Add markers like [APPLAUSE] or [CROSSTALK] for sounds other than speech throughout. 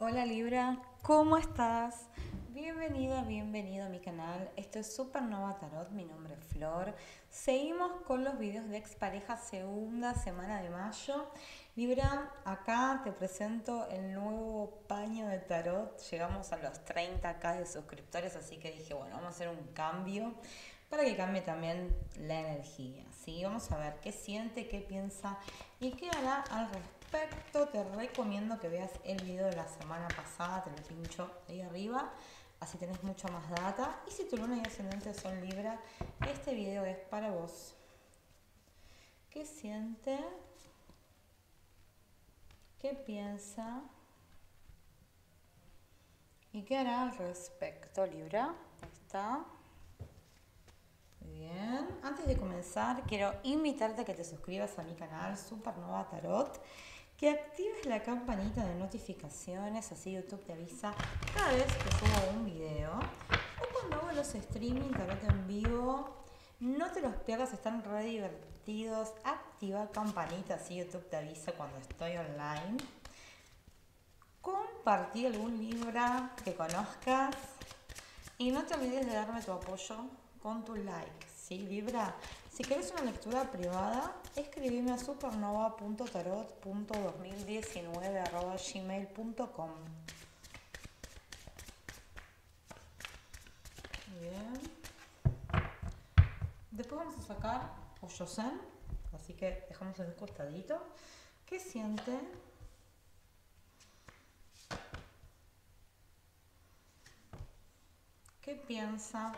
Hola Libra, ¿cómo estás? Bienvenida, bienvenido a mi canal. Esto es Supernova Tarot, mi nombre es Flor. Seguimos con los videos de expareja segunda semana de mayo. Libra, acá te presento el nuevo paño de tarot. Llegamos a los 30k de suscriptores, así que dije, bueno, vamos a hacer un cambio para que cambie también la energía. ¿sí? Vamos a ver qué siente, qué piensa y qué hará al respecto. Te recomiendo que veas el video de la semana pasada, te lo pincho ahí arriba, así tenés mucho más data. Y si tu luna y ascendente son Libra, este video es para vos. ¿Qué siente? ¿Qué piensa? ¿Y qué hará al respecto, Libra? Ahí está. Bien, antes de comenzar quiero invitarte a que te suscribas a mi canal Supernova Tarot, que actives la campanita de notificaciones, así YouTube te avisa cada vez que subo un video. O cuando hago los streaming tarot en vivo, no te los pierdas, están re divertidos. Activa campanita, así YouTube te avisa cuando estoy online. Compartí algún libro que conozcas. Y no te olvides de darme tu apoyo con tu like, ¿sí? Vibra. Si quieres una lectura privada, escribime a supernova.tarot.2019.gmail.com Bien. Después vamos a sacar Oyosen, así que dejamos el costadito. ¿Qué siente? ¿Qué piensa?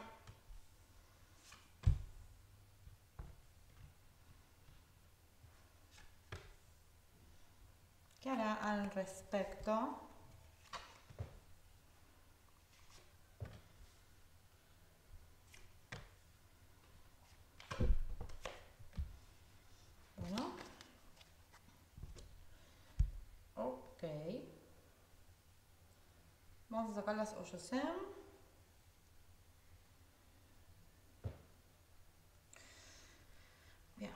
¿Qué hará al respecto? Bueno. Ok. Vamos a sacar las Oyosen. Bien.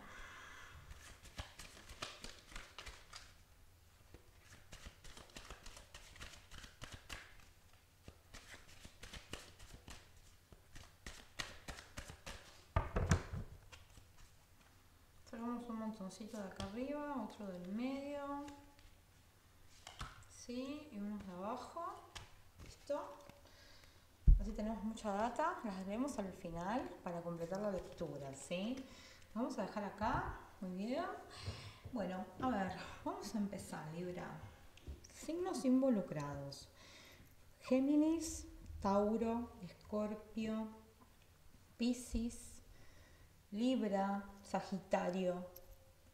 Montoncito de acá arriba, otro del medio. Sí, y unos de abajo. Listo. Así tenemos mucha data. Las vemos al final para completar la lectura, ¿sí? Vamos a dejar acá. Muy bien. Bueno, a ver, vamos a empezar, Libra. Signos involucrados. Géminis, Tauro, Escorpio, Piscis, Libra, Sagitario.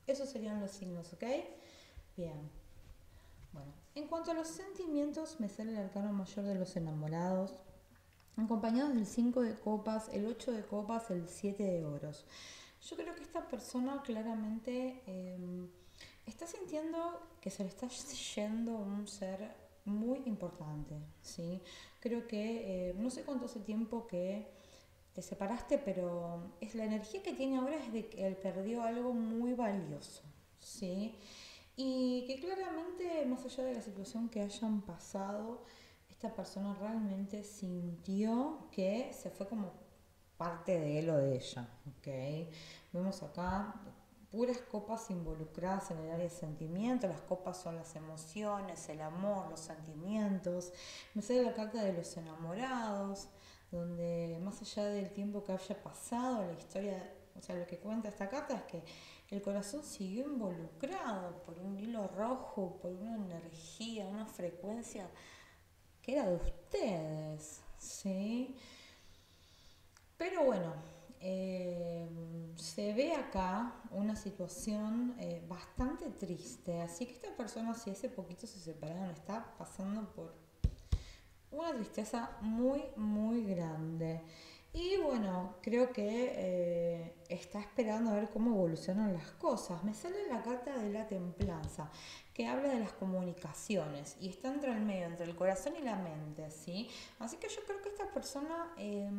Esos serían los signos, ¿ok? Bien. Bueno, en cuanto a los sentimientos, me sale el arcano mayor de los enamorados, acompañados del 5 de copas, el 8 de copas, el 7 de oros. Yo creo que esta persona claramente eh, está sintiendo que se le está yendo un ser muy importante, ¿sí? Creo que, eh, no sé cuánto hace tiempo que te separaste, pero es la energía que tiene ahora es de que él perdió algo muy valioso, ¿sí? Y que claramente, más allá de la situación que hayan pasado, esta persona realmente sintió que se fue como parte de él o de ella, ¿ok? Vemos acá puras copas involucradas en el área de sentimiento, las copas son las emociones, el amor, los sentimientos, me sale la carta de los enamorados, donde más allá del tiempo que haya pasado, la historia, o sea, lo que cuenta esta carta es que el corazón siguió involucrado por un hilo rojo, por una energía, una frecuencia que era de ustedes, ¿sí? Pero bueno, eh, se ve acá una situación eh, bastante triste, así que esta persona si hace poquito se separaron está pasando por una tristeza muy, muy grande. Y bueno, creo que eh, está esperando a ver cómo evolucionan las cosas. Me sale la carta de la templanza, que habla de las comunicaciones y está entre el medio, entre el corazón y la mente, ¿sí? Así que yo creo que esta persona... Eh,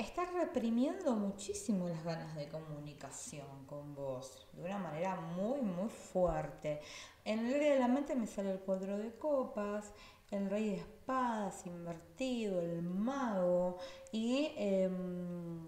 está reprimiendo muchísimo las ganas de comunicación con vos, de una manera muy, muy fuerte. En el área de la mente me sale el cuadro de copas, el rey de espadas invertido, el mago y em,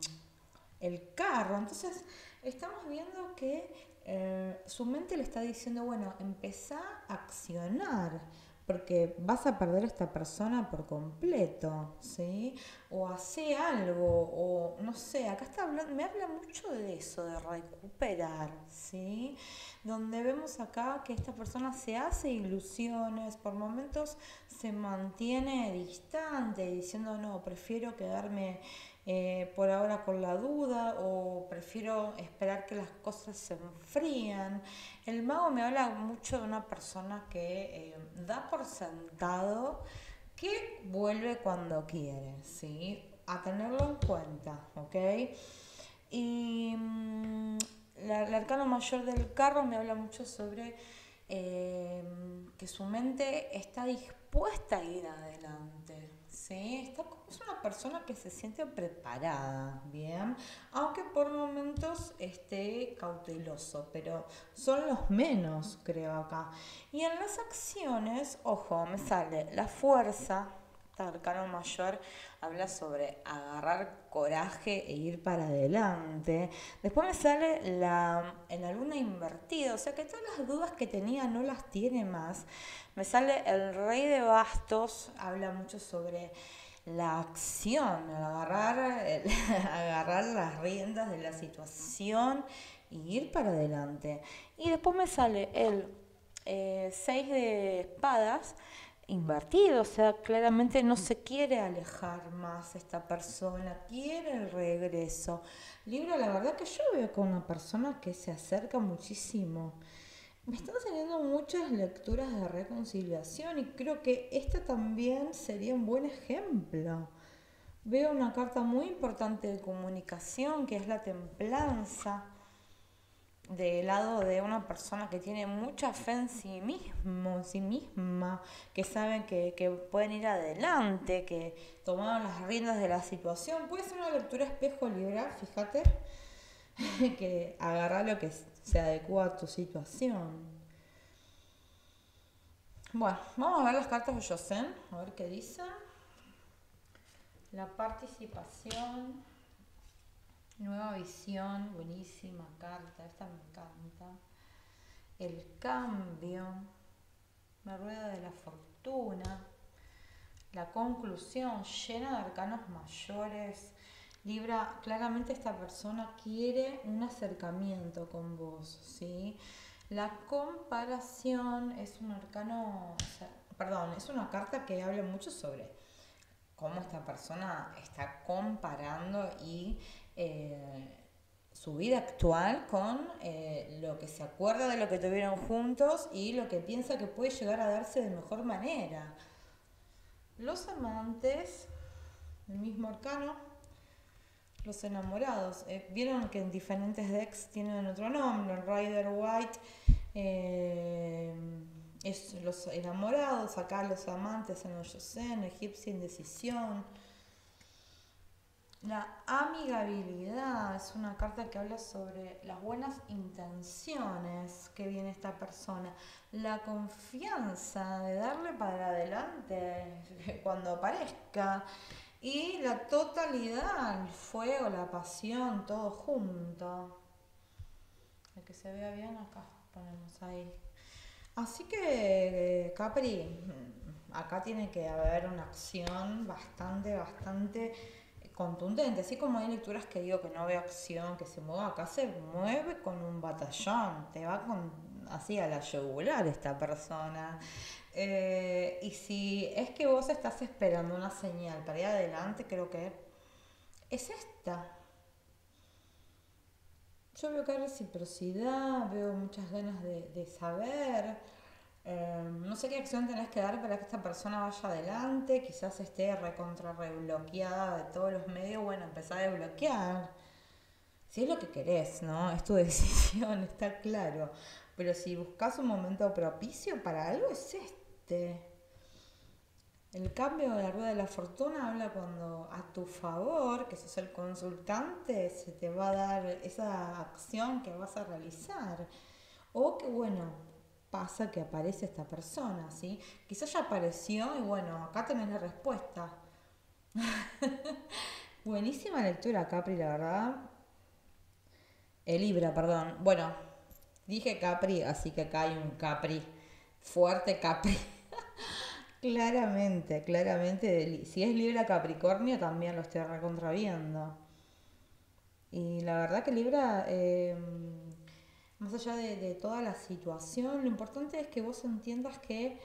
el carro. Entonces, estamos viendo que eh, su mente le está diciendo, bueno, empezá a accionar porque vas a perder a esta persona por completo, ¿sí? O hace algo, o no sé, acá está hablando, me habla mucho de eso, de recuperar, ¿sí? Donde vemos acá que esta persona se hace ilusiones, por momentos se mantiene distante, diciendo, no, prefiero quedarme eh, por ahora con la duda o prefiero esperar que las cosas se enfrían. El mago me habla mucho de una persona que eh, da por sentado que vuelve cuando quiere, ¿sí? A tenerlo en cuenta, ¿ok? Y mm, el arcano mayor del carro me habla mucho sobre eh, que su mente está dispuesta a ir adelante, ¿sí? Está es una persona que se siente preparada, ¿bien? Aunque por momentos esté cauteloso, pero son los menos, creo acá. Y en las acciones, ojo, me sale la fuerza, arcano mayor habla sobre agarrar coraje e ir para adelante. Después me sale la, en la luna invertida, o sea que todas las dudas que tenía no las tiene más. Me sale el rey de bastos, habla mucho sobre la acción, agarrar, [LAUGHS] las riendas de la situación y ir para adelante. Y después me sale el 6 eh, de espadas invertido, o sea, claramente no se quiere alejar más esta persona, quiere el regreso. Libro, la verdad que yo veo con una persona que se acerca muchísimo me están saliendo muchas lecturas de reconciliación y creo que esta también sería un buen ejemplo. Veo una carta muy importante de comunicación que es la templanza del lado de una persona que tiene mucha fe en sí mismo, en sí misma, que saben que, que pueden ir adelante, que tomaron las riendas de la situación. Puede ser una lectura espejo libre, fíjate, [LAUGHS] que agarra lo que se adecua a tu situación. Bueno, vamos a ver las cartas de Yosen, a ver qué dicen. La participación, nueva visión, buenísima carta, esta me encanta. El cambio, la rueda de la fortuna, la conclusión llena de arcanos mayores, Libra, claramente esta persona quiere un acercamiento con vos, ¿sí? La comparación es un arcano, perdón, es una carta que habla mucho sobre cómo esta persona está comparando y eh, su vida actual con eh, lo que se acuerda de lo que tuvieron juntos y lo que piensa que puede llegar a darse de mejor manera. Los amantes, el mismo arcano, los enamorados. Eh, Vieron que en diferentes decks tienen otro nombre. Rider White es los enamorados, acá los amantes en los Yosen, egipcia indecisión. La amigabilidad es una carta que habla sobre las buenas intenciones que viene esta persona. La confianza de darle para adelante [LAUGHS] cuando aparezca. Y la totalidad, el fuego, la pasión, todo junto. El que se vea bien acá, ponemos ahí. Así que, Capri, acá tiene que haber una acción bastante, bastante contundente. Así como hay lecturas que digo que no veo acción, que se mueva, acá se mueve con un batallón, te va con así a la yugular esta persona. Eh, y si es que vos estás esperando una señal para ir adelante, creo que es esta. Yo veo que hay reciprocidad, veo muchas ganas de, saber. Eh, no sé qué acción tenés que dar para que esta persona vaya adelante. Quizás esté recontra rebloqueada de todos los medios. Bueno, empezar a desbloquear. Si es lo que querés, ¿no? [LAUGHS] Es tu decisión, está claro. Pero si buscas un momento propicio para algo, es este. El cambio de la rueda de la fortuna habla cuando a tu favor, que sos el consultante, se te va a dar esa acción que vas a realizar. O que, bueno, pasa que aparece esta persona, ¿sí? Quizás ya apareció y bueno, acá tenés la respuesta. [LAUGHS] Buenísima lectura, Capri, la verdad. El Libra, perdón. Bueno, dije Capri, así que acá hay un Capri. Fuerte Capri. [LAUGHS] claramente, claramente. Si es Libra Capricornio, también lo estoy recontraviendo. Y la verdad que Libra, em, más allá de, de, toda la situación, lo importante es que vos entiendas que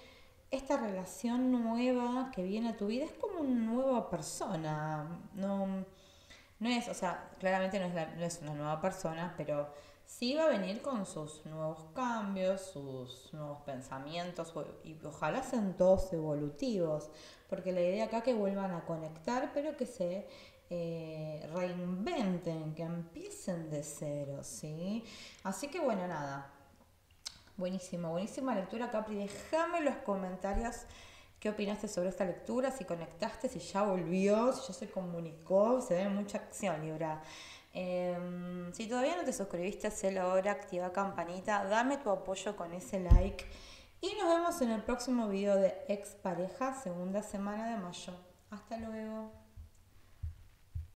esta relación nueva que viene a tu vida es como una nueva persona. No, no es, o sea, claramente no es, no es una nueva persona, pero sí va a venir con sus nuevos cambios, sus nuevos pensamientos y ojalá sean todos evolutivos, porque la idea acá es que vuelvan a conectar, pero que se eh, reinventen, que empiecen de cero, ¿sí? Así que bueno, nada. Buenísima, buenísima lectura, Capri. Déjame en los comentarios qué opinaste sobre esta lectura, si conectaste, si ya volvió, si ya se comunicó, se ve mucha acción, Libra. Em, si todavía no te suscribiste, hazlo ahora, activa campanita, dame tu apoyo con ese like. Y nos vemos en el próximo video de Ex Pareja, segunda semana de mayo. Hasta luego.